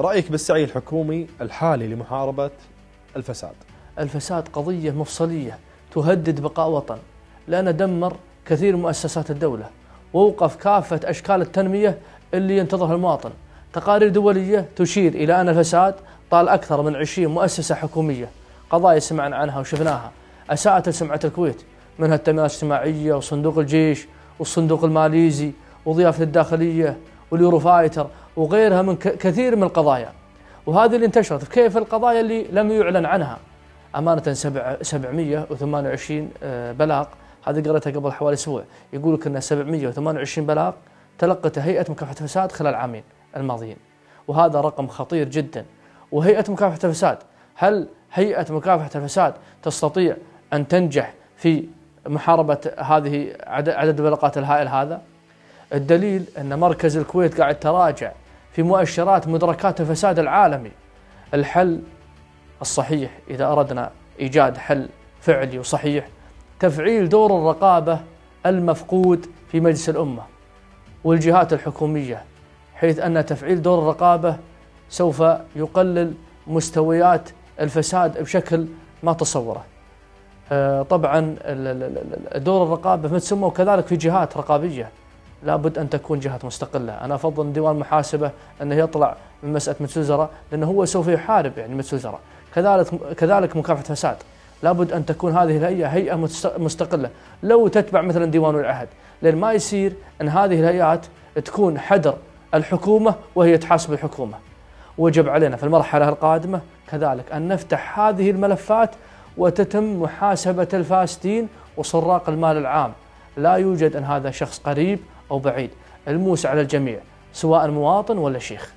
رأيك بالسعي الحكومي الحالي لمحاربة الفساد؟ الفساد قضية مفصلية تهدد بقاء وطن. لأن دمر كثير مؤسسات الدولة. ووقف كافة أشكال التنمية اللي ينتظرها المواطن. تقارير دولية تشير إلى أن الفساد طال أكثر من 20 مؤسسة حكومية. قضايا سمعنا عنها وشفناها. أساءت سمعة الكويت منها التنمية الاجتماعية وصندوق الجيش والصندوق الماليزي وضيافة الداخلية واليوروفايتر وغيرها من كثير من القضايا. وهذه اللي انتشرت كيف القضايا اللي لم يعلن عنها؟ أمانة 728 آه، بلاغ. هذه قريتها قبل حوالي أسبوع. يقول لك أن 728 بلاغ تلقتها هيئة مكافحة الفساد خلال عامين الماضيين. وهذا رقم خطير جدا. وهيئة مكافحة الفساد هل هيئة مكافحة الفساد تستطيع أن تنجح في محاربة هذه عدد البلاغات الهائل هذا؟ الدليل أن مركز الكويت قاعد تراجع في مؤشرات مدركات الفساد العالمي. الحل الصحيح إذا أردنا إيجاد حل فعلي وصحيح. تفعيل دور الرقابة المفقود في مجلس الأمة والجهات الحكومية حيث أن تفعيل دور الرقابة سوف يقلل مستويات الفساد بشكل ما تصوره. آه، طبعا دور الرقابة متسمى وكذلك في جهات رقابية. لابد أن تكون جهات مستقلة. أنا أفضل ديوان محاسبة أنه يطلع من مسألة مجلس الوزراء لأنه هو سوف يحارب يعني مجلس الوزراء كذلك كذلك مكافحة فساد. لابد أن تكون هذه الهيئة هيئة مستقلة. لو تتبع مثلا ديوان العهد لأن ما يصير أن هذه الهيئات تكون حدر الحكومة وهي تحاسب الحكومة. وجب علينا في المرحلة القادمة كذلك أن نفتح هذه الملفات وتتم محاسبة الفاسدين وسراق المال العام. لا يوجد أن هذا شخص قريب أو بعيد. الموس على الجميع سواء مواطن ولا شيخ.